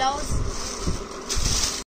blouse